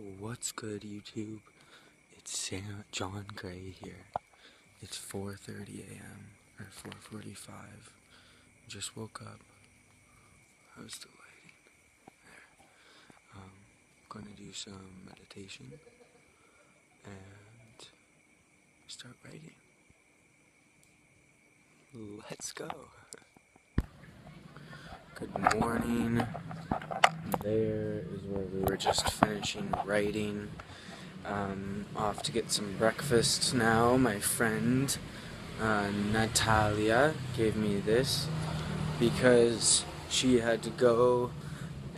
What's good YouTube? It's Sam John Gray here. It's 4:30 a.m. or 4:45. Just woke up. How's the lighting? There. Um, gonna do some meditation and start writing. Let's go. Good morning. There is where we were just finishing writing. Um, off to get some breakfast now. My friend uh, Natalia gave me this because she had to go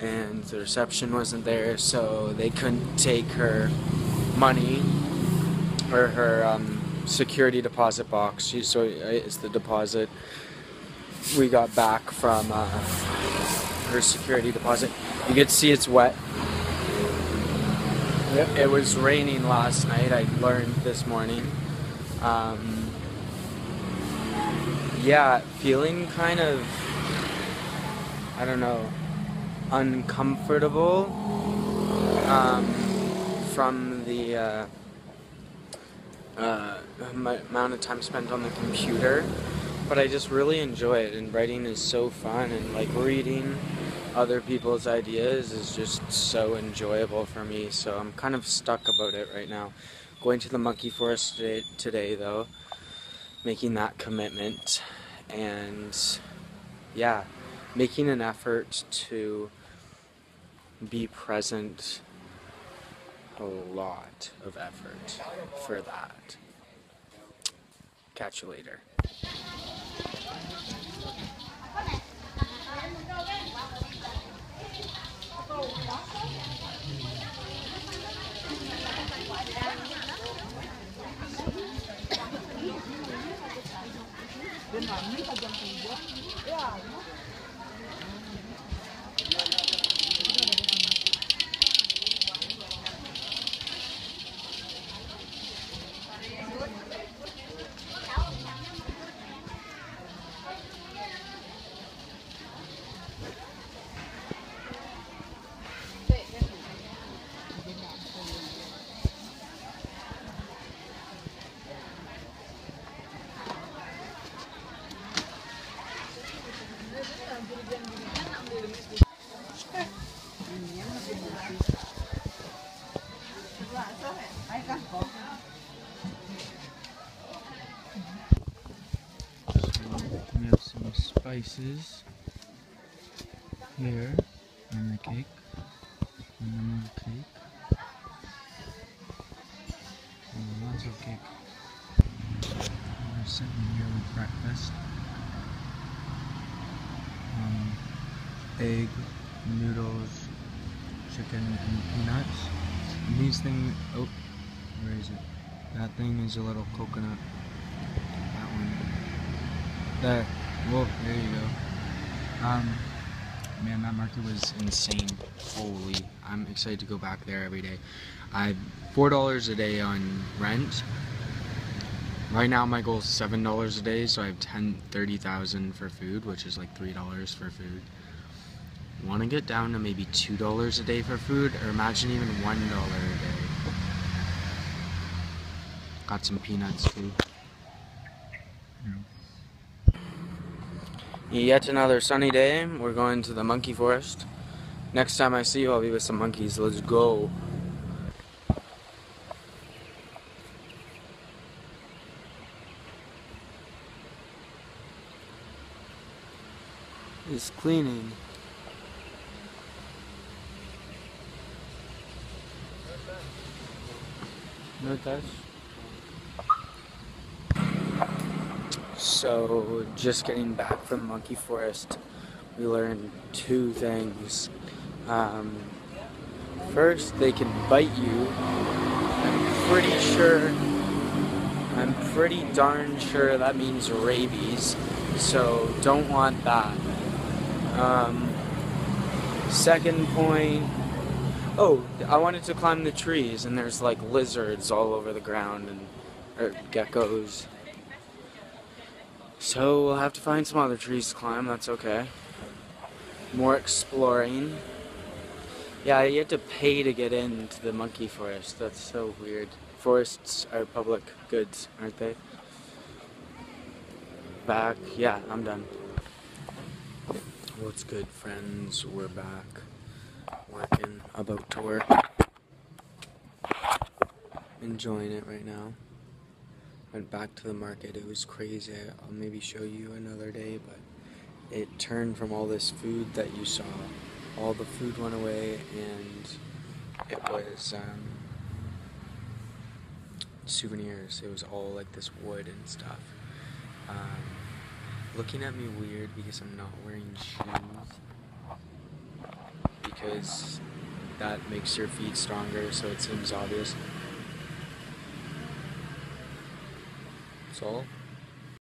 and the reception wasn't there, so they couldn't take her money or her um, security deposit box. She, so it's the deposit we got back from uh, her security deposit. You could see it's wet. Yep. It was raining last night. I learned this morning. Um, yeah, feeling kind of, I don't know, uncomfortable um, from the uh, uh, amount of time spent on the computer. But I just really enjoy it, and writing is so fun, and like reading other people's ideas is just so enjoyable for me. So I'm kind of stuck about it right now. Going to the monkey forest today, today though, making that commitment, and yeah, making an effort to be present. A lot of effort for that. Catch you later. Dan kami tajam tiga, ya We have some spices here on the cake. Then the cake. And lots of cake. We're sitting here with breakfast. Um, egg, noodles, chicken, and peanuts. And these things, oh, is it? That thing is a little coconut. That one. There. Whoa, there you go. Um, man, that market was insane. Holy, I'm excited to go back there every day. I four dollars a day on rent. Right now, my goal is seven dollars a day, so I have ten, thirty thousand for food, which is like three dollars for food. Want to get down to maybe two dollars a day for food, or imagine even one dollar a day. Got some peanuts too. Yet another sunny day. We're going to the monkey forest. Next time I see you, I'll be with some monkeys. Let's go. It's cleaning. No touch. So, just getting back from Monkey Forest, we learned two things. Um, first, they can bite you. I'm pretty sure, I'm pretty darn sure that means rabies, so don't want that. Um, second point, oh, I wanted to climb the trees, and there's like lizards all over the ground, and or geckos. So we'll have to find some other trees to climb, that's okay. More exploring. Yeah, you have to pay to get into the monkey forest. That's so weird. Forests are public goods, aren't they? Back. Yeah, I'm done. What's good, friends? We're back. Working, about to work. Enjoying it right now. Went back to the market. It was crazy. I'll maybe show you another day, but it turned from all this food that you saw. All the food went away, and it was um, souvenirs. It was all like this wood and stuff. Um, looking at me weird because I'm not wearing shoes. Because that makes your feet stronger, so it seems obvious. That's all.